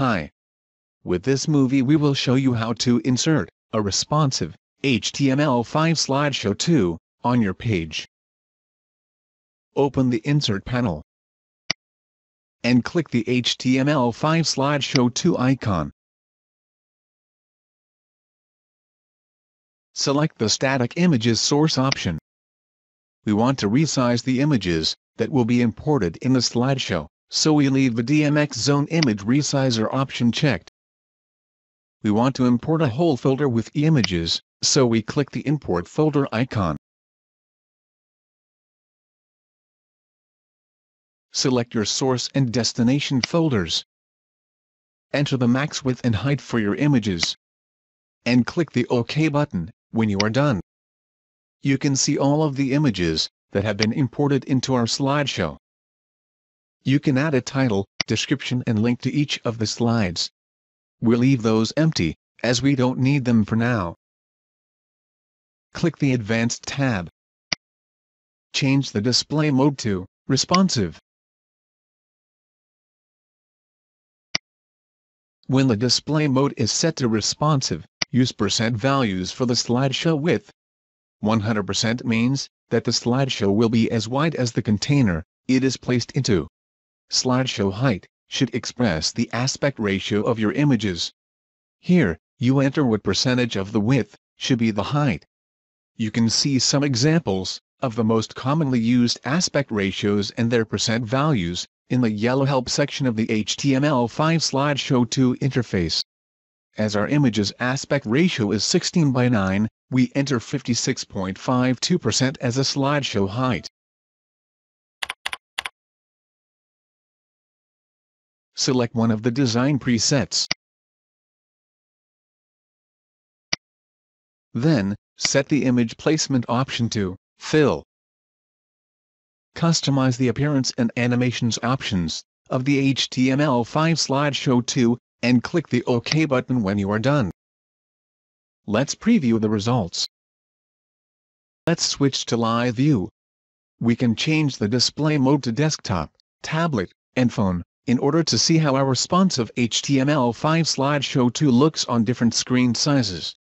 Hi. With this movie we will show you how to insert a responsive HTML5 slideshow 2 on your page. Open the Insert panel and click the HTML5 slideshow 2 icon. Select the Static Images Source option. We want to resize the images that will be imported in the slideshow so we leave the DMXzone Image Resizer option checked. We want to import a whole folder with images, so we click the Import Folder icon. Select your source and destination folders. Enter the max width and height for your images. And click the OK button when you are done. You can see all of the images that have been imported into our slideshow. You can add a title, description and link to each of the slides. We'll leave those empty, as we don't need them for now. Click the Advanced tab. Change the display mode to Responsive. When the display mode is set to responsive, use percent values for the slideshow width. 100% means that the slideshow will be as wide as the container it is placed into slideshow height should express the aspect ratio of your images. Here, you enter what percentage of the width should be the height. You can see some examples of the most commonly used aspect ratios and their percent values in the yellow help section of the HTML5 slideshow 2 interface. As our image's aspect ratio is 16 by 9, we enter 56.52% as a slideshow height. Select one of the design presets. Then, set the image placement option to Fill. Customize the appearance and animations options of the HTML5 slideshow 2 and click the OK button when you are done. Let's preview the results. Let's switch to live view. We can change the display mode to desktop, tablet, and phone in order to see how our responsive HTML5 slideshow 2 looks on different screen sizes.